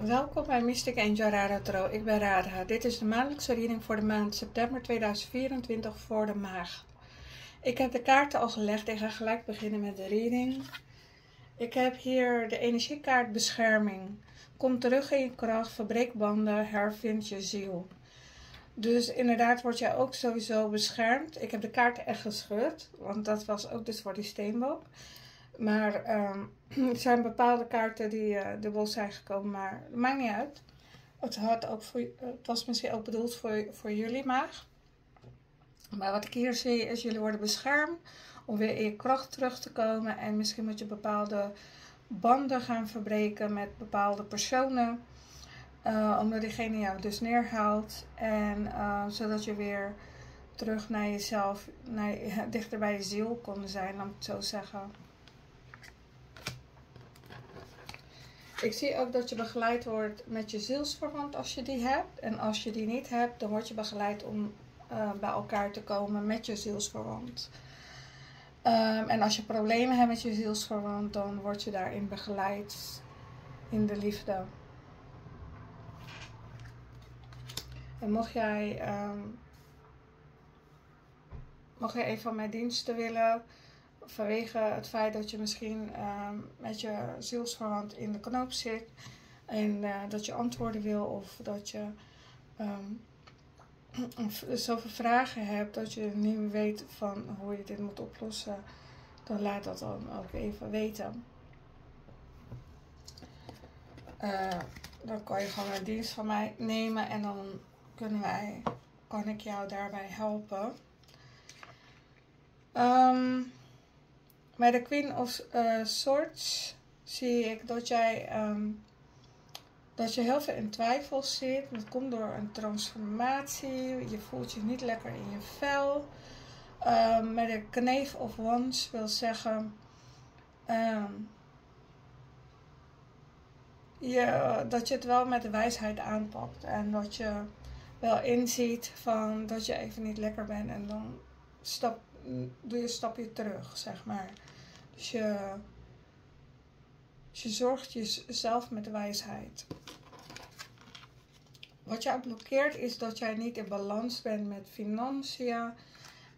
Welkom bij Mystic Angel Radha. Ik ben Radha. Dit is de maandelijkse reading voor de maand september 2024 voor de maag. Ik heb de kaarten al gelegd. Ik ga gelijk beginnen met de reading. Ik heb hier de energiekaart bescherming. Kom terug in je kracht, verbreek banden, hervind je ziel. Dus inderdaad word jij ook sowieso beschermd. Ik heb de kaarten echt geschud, want dat was ook dus voor die steenbok. Maar um, er zijn bepaalde kaarten die uh, dubbel zijn gekomen, maar dat maakt niet uit. Het, had ook voor, het was misschien ook bedoeld voor, voor jullie maag. Maar wat ik hier zie is jullie worden beschermd om weer in je kracht terug te komen. En misschien moet je bepaalde banden gaan verbreken met bepaalde personen. Uh, omdat diegene jou dus neerhaalt. En uh, zodat je weer terug naar jezelf, naar, dichter bij je ziel kon zijn, ik het zo zeggen. Ik zie ook dat je begeleid wordt met je zielsverwant als je die hebt. En als je die niet hebt, dan word je begeleid om uh, bij elkaar te komen met je zielsverwant. Um, en als je problemen hebt met je zielsverwant, dan word je daarin begeleid in de liefde. En mocht jij, um, mocht jij een van mijn diensten willen, vanwege het feit dat je misschien um, met je zielsverwant in de knoop zit en uh, dat je antwoorden wil of dat je um, zoveel vragen hebt dat je niet weet van hoe je dit moet oplossen, dan laat dat dan ook even weten. Uh, dan kan je gewoon een dienst van mij nemen en dan kunnen wij, kan ik jou daarbij helpen. Um, bij de Queen of uh, Swords zie ik dat jij um, dat je heel veel in twijfel zit. Dat komt door een transformatie. Je voelt je niet lekker in je vel. Met de Knave of Wands wil zeggen um, je, dat je het wel met de wijsheid aanpakt. En dat je wel inziet van dat je even niet lekker bent. En dan stap, doe je een stapje terug, zeg maar. Dus je, dus je zorgt jezelf met wijsheid. Wat jou blokkeert is dat jij niet in balans bent met financiën.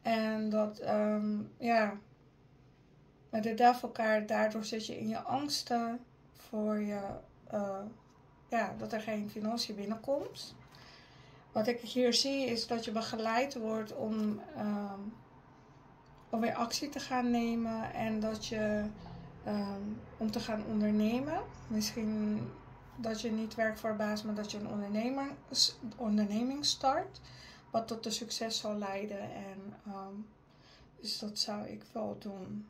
En dat, um, ja, met de duivelkaart, daardoor zit je in je angsten voor je, uh, ja, dat er geen financiën binnenkomt. Wat ik hier zie is dat je begeleid wordt om, um, om weer actie te gaan nemen en dat je um, om te gaan ondernemen. Misschien dat je niet werkt voor baas, maar dat je een ondernemer, onderneming start. Wat tot de succes zal leiden. En um, dus dat zou ik wel doen.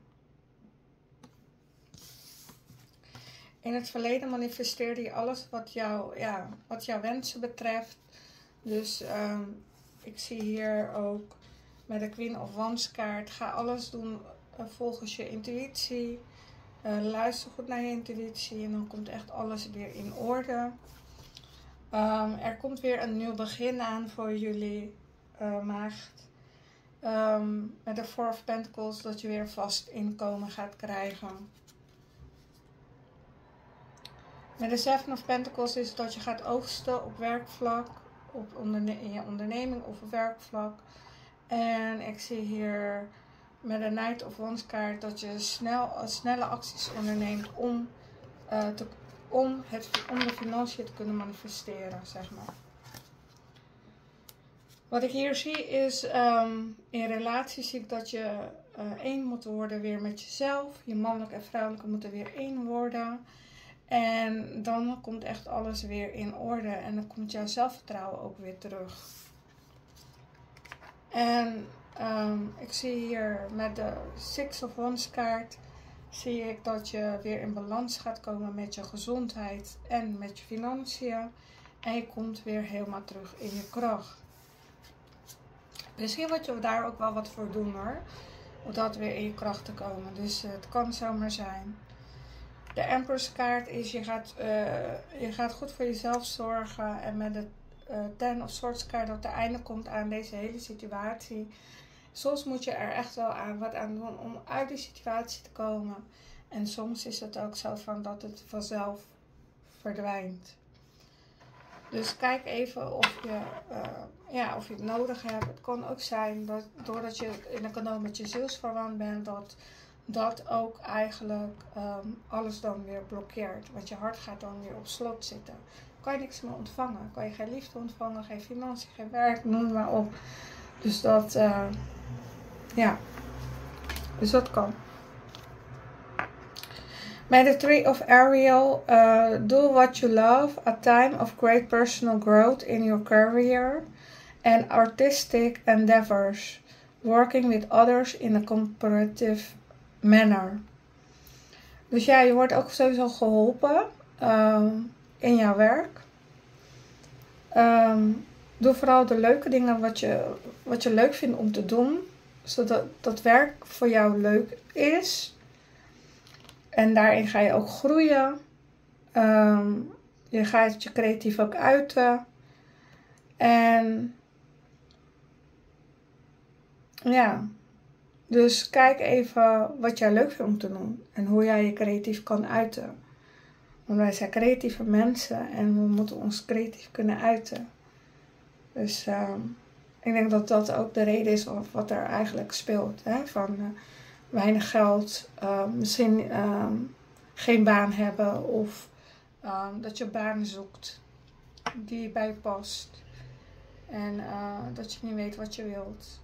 In het verleden manifesteerde je alles wat, jou, ja, wat jouw wensen betreft. Dus um, ik zie hier ook met de Queen of Wands kaart. Ga alles doen uh, volgens je intuïtie. Uh, luister goed naar je intuïtie en dan komt echt alles weer in orde. Um, er komt weer een nieuw begin aan voor jullie, uh, maagd. Um, met de Four of Pentacles dat je weer vast inkomen gaat krijgen. Met de Seven of Pentacles is dat je gaat oogsten op werkvlak, op in je onderneming of op werkvlak. En ik zie hier met een Night of Wands kaart dat je snel, snelle acties onderneemt om, uh, om, het, om de financiën te kunnen manifesteren, zeg maar. Wat ik hier zie is, um, in relatie zie ik dat je uh, één moet worden weer met jezelf. Je mannelijke en vrouwelijke moeten weer één worden. En dan komt echt alles weer in orde. En dan komt jouw zelfvertrouwen ook weer terug. En Um, ik zie hier met de Six of Wands kaart zie ik dat je weer in balans gaat komen met je gezondheid en met je financiën. En je komt weer helemaal terug in je kracht. Misschien moet je daar ook wel wat voor doen hoor. Om dat weer in je kracht te komen. Dus uh, het kan zomaar zijn. De Empress kaart is je gaat, uh, je gaat goed voor jezelf zorgen. En met uh, Ten of Swords kaart dat het einde komt aan deze hele situatie soms moet je er echt wel aan wat aan doen om uit die situatie te komen. En soms is het ook zo van dat het vanzelf verdwijnt. Dus kijk even of je, uh, ja, of je het nodig hebt. Het kan ook zijn dat doordat je in een cadeau met je zielsverwant bent, dat dat ook eigenlijk um, alles dan weer blokkeert. Want je hart gaat dan weer op slot zitten. Kan je niks meer ontvangen. Kan je geen liefde ontvangen, geen financiën, geen werk, noem maar op. Dus dat, uh, ja. Dus dat kan. May the Tree of Ariel uh, do what you love, a time of great personal growth in your career and artistic endeavors, working with others in a comparative manner. Dus ja, je wordt ook sowieso geholpen um, in jouw werk. Um, doe vooral de leuke dingen wat je, wat je leuk vindt om te doen, zodat dat werk voor jou leuk is. En daarin ga je ook groeien. Um, je gaat je creatief ook uiten. En ja, dus kijk even wat jij leuk vindt om te doen en hoe jij je creatief kan uiten. Want wij zijn creatieve mensen en we moeten ons creatief kunnen uiten. Dus uh, ik denk dat dat ook de reden is wat er eigenlijk speelt. Hè? Van uh, weinig geld, uh, misschien ehm, geen baan hebben of ehm, dat je baan zoekt die bij past. En eh, dat je niet weet wat je wilt.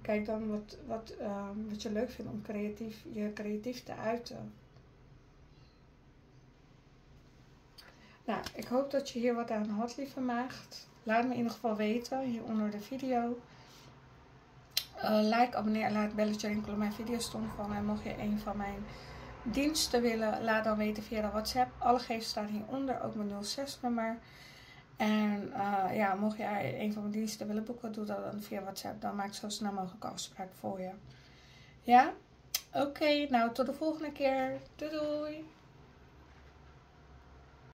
Kijk dan wat, wat, ehm, wat je leuk vindt om creatief, je creatief te uiten. Nou, ik hoop dat je hier wat aan had, lieve maagd. Laat me in ieder geval weten hier onder de video. Uh, like, abonneer, laat belletje rinkelen mijn video's te ontvangen. En mocht je een van mijn diensten willen, laat dan weten via de WhatsApp. Alle gegevens staan hieronder, ook mijn 06 nummer. En uh, ja, mocht jij een van mijn diensten willen boeken, doe dat dan via WhatsApp. Dan maak ik zo snel mogelijk afspraak voor je. Ja? Oké, nou tot de volgende keer. Doei doei!